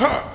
Huh.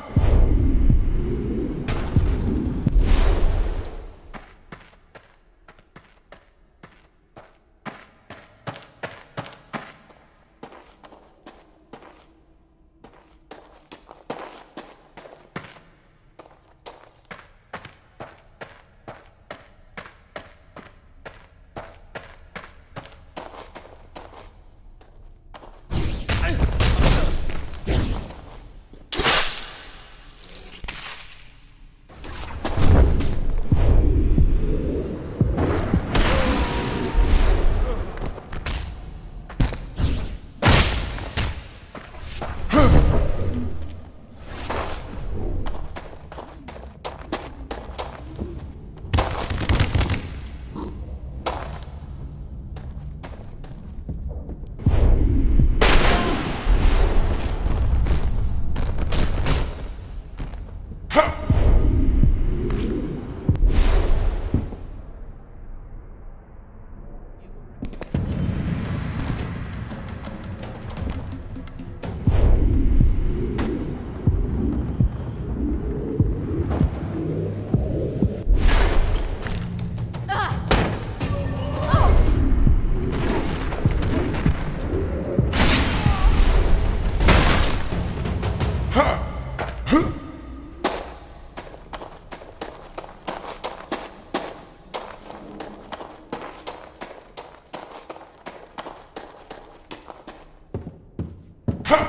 Huh!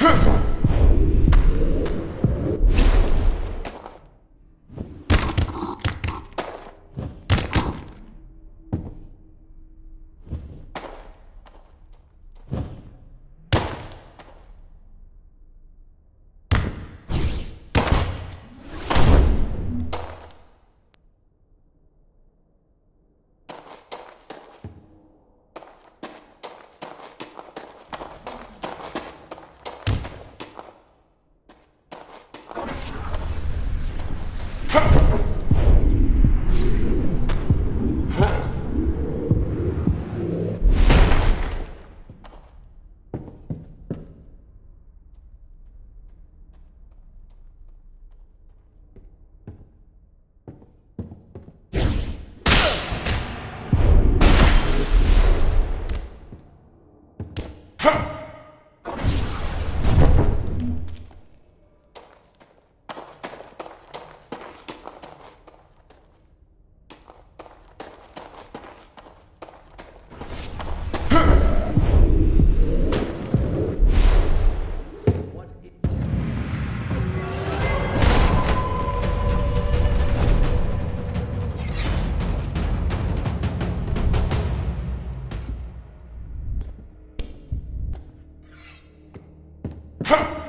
Huh! Huh. What's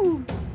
Ooh.